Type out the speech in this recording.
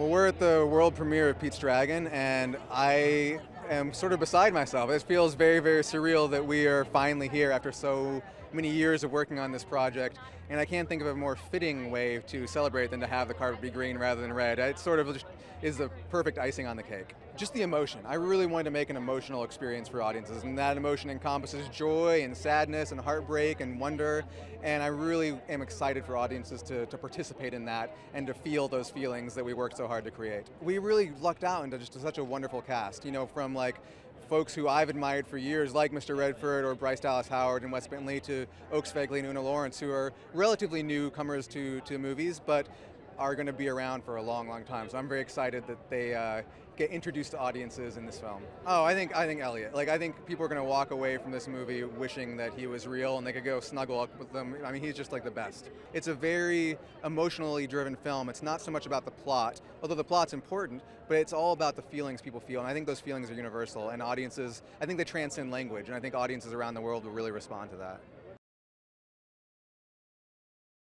Well, we're at the world premiere of Pete's Dragon, and I am sort of beside myself. It feels very, very surreal that we are finally here after so many years of working on this project, and I can't think of a more fitting way to celebrate than to have the carpet be green rather than red. It sort of is the perfect icing on the cake. Just the emotion. I really wanted to make an emotional experience for audiences, and that emotion encompasses joy and sadness and heartbreak and wonder, and I really am excited for audiences to, to participate in that and to feel those feelings that we worked so hard to create. We really lucked out into just such a wonderful cast, you know, from like folks who I've admired for years, like Mr. Redford or Bryce Dallas Howard and Wes Bentley, to Oakes Fegley and Oona Laurence, who are relatively newcomers to, to movies, but are going to be around for a long, long time. So I'm very excited that they uh, get introduced to audiences in this film. Oh, I think I think Elliott. Like I think people are going to walk away from this movie wishing that he was real and they could go snuggle up with them. I mean, he's just like the best. It's a very emotionally driven film. It's not so much about the plot, although the plot's important, but it's all about the feelings people feel. And I think those feelings are universal. And audiences, I think they transcend language, and I think audiences around the world will really respond to that.